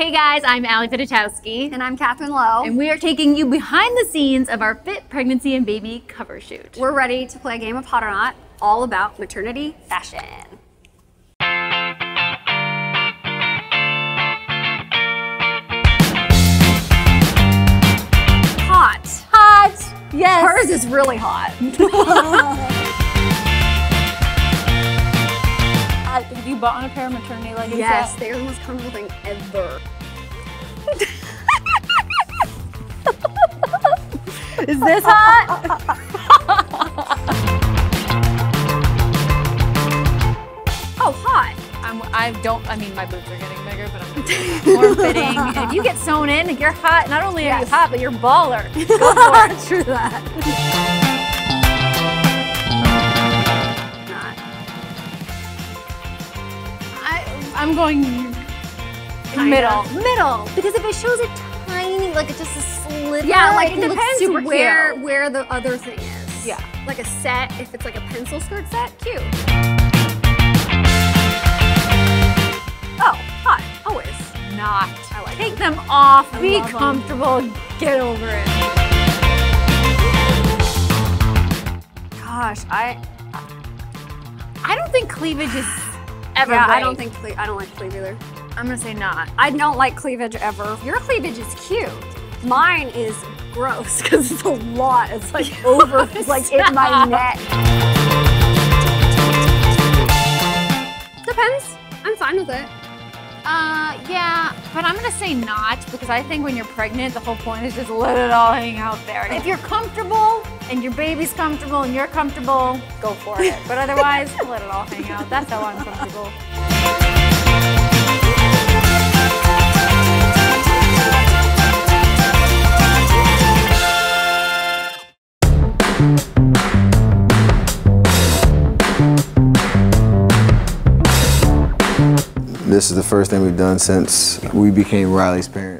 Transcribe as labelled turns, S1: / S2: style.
S1: Hey guys, I'm Ali Fedotowsky.
S2: And I'm Catherine Lowe.
S1: And we are taking you behind the scenes of our Fit Pregnancy and Baby cover shoot.
S2: We're ready to play a game of Hot or Not, all about maternity fashion. Hot.
S1: Hot! Yes!
S2: Hers is really hot.
S1: Uh, have you bought on a pair of maternity leggings
S2: yes,
S1: yet?
S2: they are the most comfortable thing ever.
S1: Is this hot?
S2: Oh, hot.
S1: I'm, I don't, I mean, my boobs are getting bigger, but I'm more fitting. And if you get sewn in, you're hot. Not only are you hot, but you're baller. Go for it.
S2: True that.
S1: I, I'm going
S2: Kinda.
S1: middle.
S2: Middle. Because if it shows a tiny, like it's just a sliver.
S1: Yeah, like, it
S2: look
S1: depends
S2: super
S1: cute.
S2: where where the other thing is.
S1: Yeah.
S2: Like a set, if it's like a pencil skirt set, cute. Oh, hot. Always.
S1: Not.
S2: I like
S1: Take them off.
S2: I
S1: be comfortable. Get over it.
S2: Gosh, I
S1: I don't think cleavage is ever
S2: yeah, I don't think I don't like cleave either.
S1: I'm gonna say not.
S2: I don't like cleavage ever. Your cleavage is cute. Mine is gross because it's a lot. It's like over, it's like in my neck. Depends. I'm fine with it.
S1: Uh, yeah, but I'm gonna say not because I think when you're pregnant, the whole point is just let it all hang out there. If you're comfortable and your baby's comfortable and you're comfortable, go for it. But otherwise, let it all hang out. That's how I'm comfortable.
S3: This is the first thing we've done since we became Riley's parents.